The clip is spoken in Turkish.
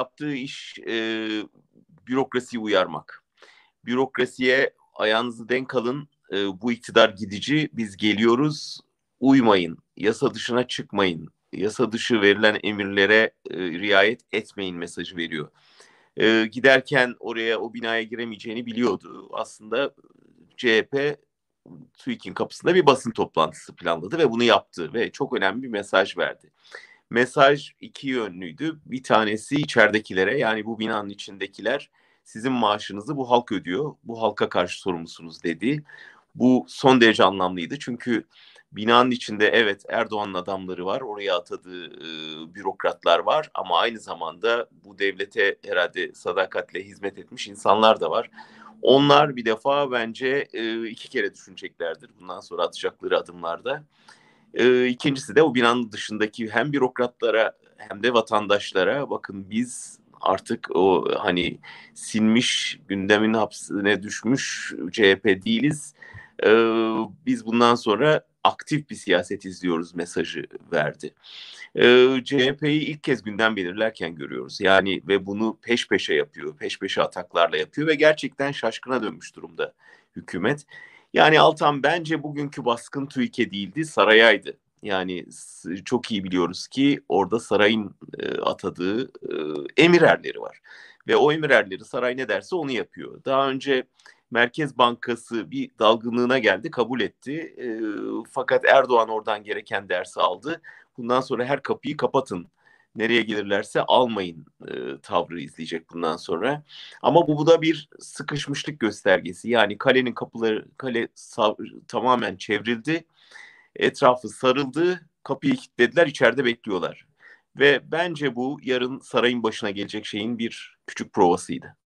yaptığı iş e, bürokrasiyi uyarmak. Bürokrasiye ayağınızı denk alın. E, bu iktidar gidici. Biz geliyoruz. Uymayın. Yasa dışına çıkmayın. Yasa dışı verilen emirlere e, riayet etmeyin mesajı veriyor. E, giderken oraya o binaya giremeyeceğini biliyordu. Aslında CHP TÜİK'in kapısında bir basın toplantısı planladı ve bunu yaptı ve çok önemli bir mesaj verdi. Mesaj iki yönlüydü. Bir tanesi içeridekilere yani bu binanın içindekiler sizin maaşınızı bu halk ödüyor. Bu halka karşı sorumlusunuz dedi. Bu son derece anlamlıydı çünkü binanın içinde evet Erdoğan'ın adamları var, oraya atadığı e, bürokratlar var ama aynı zamanda bu devlete herhalde sadakatle hizmet etmiş insanlar da var. Onlar bir defa bence e, iki kere düşüneceklerdir bundan sonra atacakları adımlarda. E, ikincisi de o binanın dışındaki hem bürokratlara hem de vatandaşlara bakın biz artık o hani sinmiş gündemin hapsine düşmüş CHP değiliz. E, biz bundan sonra aktif bir siyaset izliyoruz mesajı verdi. E, CHP'yi ilk kez gündem belirlerken görüyoruz. Yani ve bunu peş peşe yapıyor, peş peşe ataklarla yapıyor ve gerçekten şaşkına dönmüş durumda hükümet. Yani Altan bence bugünkü baskın TÜİK'e değildi, sarayaydı. Yani çok iyi biliyoruz ki orada sarayın e, atadığı e, emir var. Ve o emir erleri saray ne derse onu yapıyor. Daha önce Merkez Bankası bir dalgınlığına geldi, kabul etti. E, fakat Erdoğan oradan gereken dersi aldı. Bundan sonra her kapıyı kapatın. Nereye gelirlerse almayın e, tavrı izleyecek bundan sonra. Ama bu, bu da bir sıkışmışlık göstergesi. Yani kalenin kapıları kale tamamen çevrildi. Etrafı sarıldı. Kapıyı kilitlediler, içeride bekliyorlar. Ve bence bu yarın sarayın başına gelecek şeyin bir küçük provasıydı.